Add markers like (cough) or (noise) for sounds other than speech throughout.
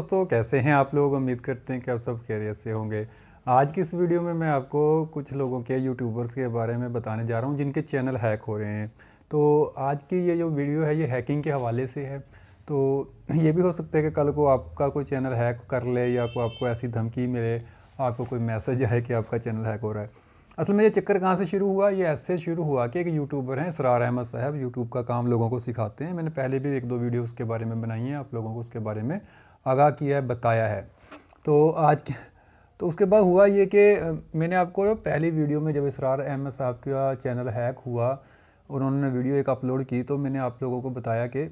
दोस्तों, कैसे हैं आप लोग? उम्मीद करते हैं कि आप सब खैरियत से होंगे। आज की इस वीडियो में मैं आपको कुछ लोगों के, यूट्यूबर्स के बारे में बताने जा रहा हूँ, जिनके चैनल हैक हो रहे हैं। तो आज की ये जो वीडियो है, ये हैकिंग के हवाले से है। तो ये भी हो सकता है कि कल को आपका कोई चैनल हैक कर ले, या को आपको ऐसी धमकी मिले, आपको कोई मैसेज आए कि आपका चैनल हैक हो रहा है। असल में ये चक्कर कहाँ से शुरू हुआ? ये ऐसे शुरू हुआ कि एक यूट्यूबर हैं सरार अहमद साहब, यूट्यूब का काम लोगों को सिखाते हैं। मैंने पहले भी एक दो वीडियो उसके बारे में बनाई हैं, आप लोगों को उसके बारे में आगाह किया है, बताया है। तो आज तो उसके बाद हुआ ये कि मैंने आपको पहली वीडियो में जब इसरार अहमद साहब का चैनल हैक हुआ और उन्होंने वीडियो एक अपलोड की तो मैंने आप लोगों को बताया कि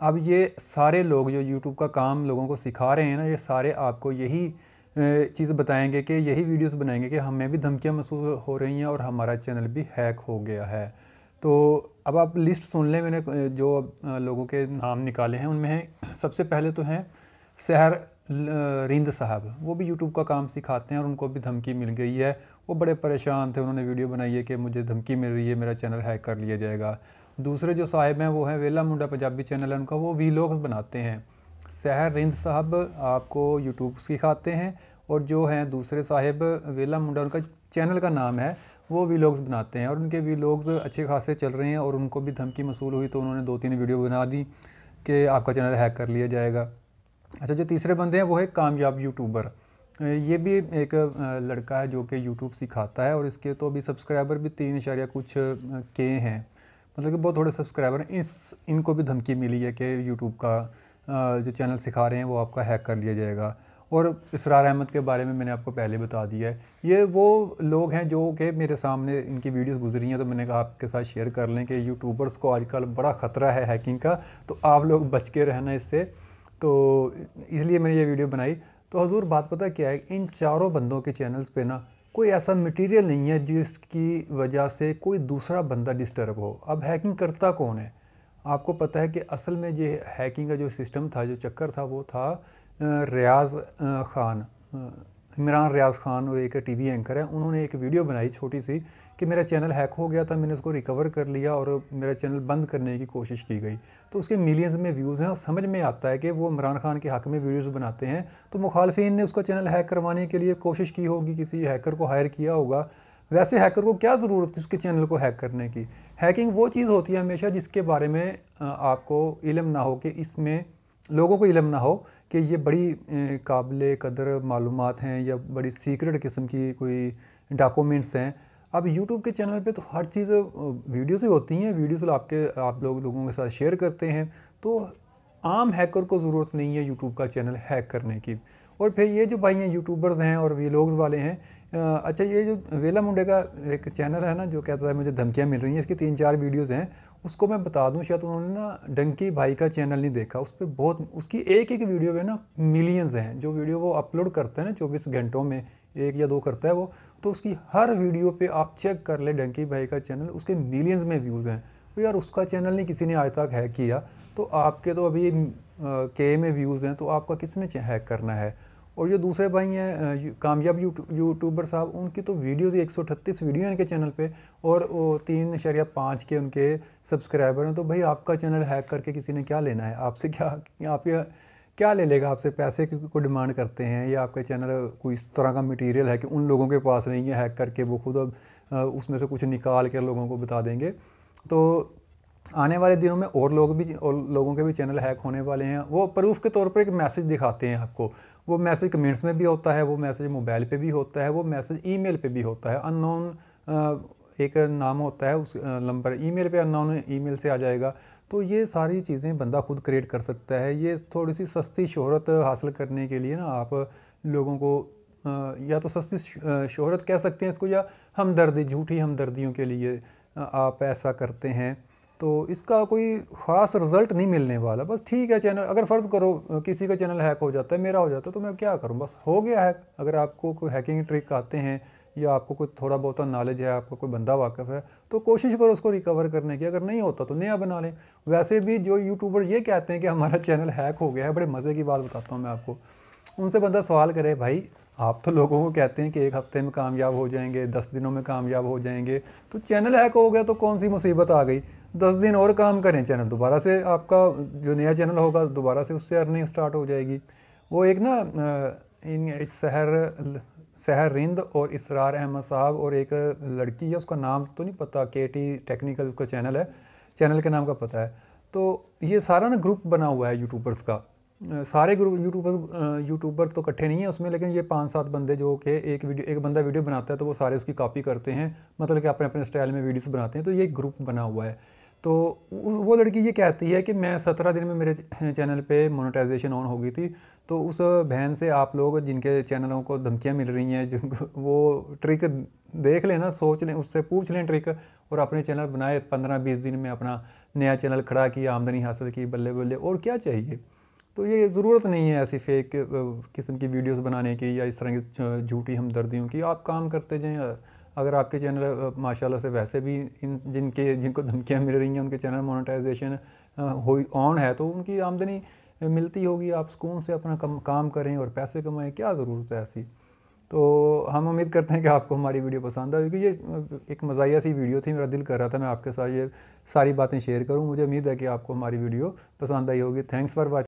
अब ये सारे लोग जो यूट्यूब का काम लोगों को सिखा रहे हैं ना, ये सारे आपको यही चीज़ बताएँगे कि, यही वीडियोस बनाएँगे कि हमें भी धमकियाँ महसूस हो रही हैं और हमारा चैनल भी हैक हो गया है। तो अब आप लिस्ट सुन लें, मैंने जो लोगों के नाम निकाले हैं, उनमें सबसे पहले तो हैं सहर रिंद साहब, वो भी यूट्यूब का काम सिखाते हैं और उनको भी धमकी मिल गई है। वो बड़े परेशान थे, उन्होंने वीडियो बनाई है कि मुझे धमकी मिल रही है, मेरा चैनल हैक कर लिया जाएगा। दूसरे जो साहिब हैं, वो हैं वेला मुंडा पंजाबी चैनल है, उनका वो वी बनाते हैं। सहर रिंद साहब आपको यूट्यूब सिखाते हैं और जो हैं दूसरे साहिब, वेला मुंडा, उनका चैनल का नाम है, वो वीलॉग्स बनाते हैं और उनके वीलॉग्स अच्छे खासे चल रहे हैं और उनको भी धमकी मसूल हुई तो उन्होंने दो तीन वीडियो बना दी कि आपका चैनल हैक कर लिया जाएगा। अच्छा जो तीसरे बंदे हैं वो है कामयाब यूट्यूबर ये भी एक लड़का है जो कि यूट्यूब सिखाता है और इसके तो अभी सब्सक्राइबर भी तीन इशारिया कुछ के हैं। मतलब कि बहुत थोड़े सब्सक्राइबर हैं। इस, इनको भी धमकी मिली है कि यूट्यूब का जो चैनल सिखा रहे हैं वो आपका हैक कर लिया जाएगा। और इसरार अहमद के बारे में मैंने आपको पहले बता दिया है। ये वो लोग हैं जो कि मेरे सामने इनकी वीडियोस गुजरी हैं तो मैंने कहा आपके साथ शेयर कर लें कि यूट्यूबर्स को आजकल बड़ा ख़तरा है हैकिंग का। तो आप लोग बच के रहना इससे। तो इसलिए मैंने ये वीडियो बनाई। तो हजूर, बात पता क्या है? इन चारों बंदों के चैनल्स पे ना कोई ऐसा मटेरियल नहीं है जिसकी वजह से कोई दूसरा बंदा डिस्टर्ब हो। अब हैकिंग करता कौन है? आपको पता है कि असल में ये हैकिंग का जो सिस्टम था, जो चक्कर था, वो था रियाज ख़ान। इमरान रियाज ख़ान, वो एक टीवी एंकर है, उन्होंने एक वीडियो बनाई छोटी सी कि मेरा चैनल हैक हो गया था, मैंने उसको रिकवर कर लिया और मेरा चैनल बंद करने की कोशिश की गई। तो उसके मिलियंस में व्यूज़ हैं और समझ में आता है कि वो इमरान खान के हक में वीडियोस बनाते हैं। तो मुखालफी ने उसका चैनल हैक करवाने के लिए कोशिश की होगी, किसी हैकर को हायर किया होगा। वैसे हैकर को क्या ज़रूरत थी उसके चैनल को हैक करने की? हैकिंग वो चीज़ होती है हमेशा जिसके बारे में आपको इलम ना हो कि इसमें, लोगों को इलम ना हो कि ये बड़ी काबिल कदर मालूम हैं या बड़ी सीक्रेट किस्म की कोई डॉक्यूमेंट्स हैं। अब YouTube के चैनल पे तो हर चीज़ वीडियोस ही होती हैं। वीडियोस आपके, आप लोग, लोगों के साथ शेयर करते हैं। तो आम हैकर को ज़रूरत नहीं है यूट्यूब का चैनल हैक करने की। और फिर ये जो भाई हैं यूट्यूबर्स हैं और वीलॉग्स वाले हैं अच्छा ये जो वेला मुंडे का एक चैनल है ना, जो कहता है मुझे धमकियाँ मिल रही हैं, इसकी तीन चार वीडियोस हैं, उसको मैं बता दूँ, शायद उन्होंने ना डंकी भाई का चैनल नहीं देखा, उस पर बहुत, उसकी एक एक वीडियो में ना मिलियंस हैं, जो वीडियो वो अपलोड करता है ना चौबीस घंटों में, एक या दो करता है वो तो उसकी हर वीडियो पे आप चेक कर ले डंकी भाई का चैनल उसके मिलियंस में व्यूज़ हैं। तो यार उसका चैनल नहीं किसी ने आज तक हैक किया। तो आपके तो अभी के में व्यूज़ हैं तो आपका किसने हैक करना है? और जो दूसरे भाई हैं कामयाब यूट्यूबर साहब, उनकी तो वीडियोज़ एक सौ वीडियो हैं इनके चैनल पे, और तीन शरिया पाँच के उनके सब्सक्राइबर हैं। तो भाई आपका चैनल हैक करके किसी ने क्या लेना है? आपसे क्या, आप क्या ले लेगा? आपसे पैसे को डिमांड करते हैं? या आपका चैनल कोई इस तरह का मटेरियल है कि उन लोगों के पास नहीं है हैक करके, वो खुद अब उसमें से कुछ निकाल कर लोगों को बता देंगे? तो आने वाले दिनों में और लोग भी, और लोगों के भी चैनल हैक होने वाले हैं। वो प्रूफ के तौर पर एक मैसेज दिखाते हैं आपको। वो मैसेज कमेंट्स में भी होता है, वो मैसेज मोबाइल पे भी होता है, वो मैसेज ईमेल पे भी होता है। अननोन एक नाम होता है, उस नंबर ईमेल पे अननोन ईमेल से आ जाएगा। तो ये सारी चीज़ें बंदा खुद क्रिएट कर सकता है। ये थोड़ी सी सस्ती शोहरत हासिल करने के लिए ना आप लोगों को या तो सस्ती शोहरत कह सकते हैं इसको, या हमदर्दी, झूठी हमदर्दियों के लिए आप ऐसा करते हैं। तो इसका कोई ख़ास रिज़ल्ट नहीं मिलने वाला। बस ठीक है चैनल, अगर फ़र्ज़ करो किसी का चैनल हैक हो जाता है, मेरा हो जाता है तो मैं क्या करूँ? बस हो गया हैक। अगर आपको कोई हैकिंग ट्रिक आते हैं या आपको कोई थोड़ा बहुत नॉलेज है, आपको कोई बंदा वाकफ़ है तो कोशिश करो उसको रिकवर करने की। अगर नहीं होता तो नया बना लें। वैसे भी जो यूट्यूबर ये कहते हैं कि हमारा (laughs) चैनल हैक हो गया है, बड़े मज़े की बात बताता हूँ मैं आपको। उनसे बंदा सवाल करे, भाई आप तो लोगों को कहते हैं कि एक हफ़्ते में कामयाब हो जाएँगे, दस दिनों में कामयाब हो जाएँगे। तो चैनल हैक हो गया तो कौन सी मुसीबत आ गई? दस दिन और काम करें चैनल, दोबारा से आपका जो नया चैनल होगा, दोबारा से उससे अर्निंग स्टार्ट हो जाएगी। वो एक ना इन शहर सहर रिंद और इसरार अहमद साहब और एक लड़की है, उसका नाम तो नहीं पता के टी टेक्निकल उसका चैनल है, चैनल के नाम का पता है। तो ये सारा ना ग्रुप बना हुआ है यूट्यूबर्स का। सारे ग्रुप यूट्यूबर यूट्यूबर तो इकट्ठे नहीं है उसमें, लेकिन ये पाँच सात बंदे जो कि एक वीडियो, एक बंदा वीडियो बनाता है तो वो सारे उसकी कॉपी करते हैं मतलब कि अपने अपने स्टाइल में वीडियोस बनाते हैं तो ये ग्रुप बना हुआ है। तो वो लड़की ये कहती है कि मैं सत्रह दिन में मेरे चैनल पे मोनेटाइजेशन ऑन हो गई थी तो उस बहन से आप लोग जिनके चैनलों को धमकियाँ मिल रही हैं, जिनको (laughs) वो ट्रिक देख लें ना, सोच लें, उससे पूछ लें ट्रिक और अपने चैनल बनाए, पंद्रह बीस दिन में अपना नया चैनल खड़ा किया, आमदनी हासिल की बल्ले बल्ले और क्या चाहिए? तो ये ज़रूरत नहीं है ऐसी फेक किस्म की वीडियोस बनाने की या इस तरह की झूठी हमदर्दियों की। आप काम करते जाएँ अगर आपके चैनल माशाल्लाह से वैसे भी इन, जिनके, जिनको धमकियाँ मिल रही हैं, उनके चैनल मोनेटाइजेशन हो ऑन है तो उनकी आमदनी मिलती होगी। आप सुकून से अपना कम, काम करें और पैसे कमाएँ, क्या ज़रूरत है ऐसी? तो हम उम्मीद करते हैं कि आपको हमारी वीडियो पसंद आई क्योंकि ये एक मज़ाया सी वीडियो थी, मेरा दिल कर रहा था मैं आपके साथ ये सारी बातें शेयर करूँ। मुझे उम्मीद है कि आपको हमारी वीडियो पसंद आई होगी। Thanks for watching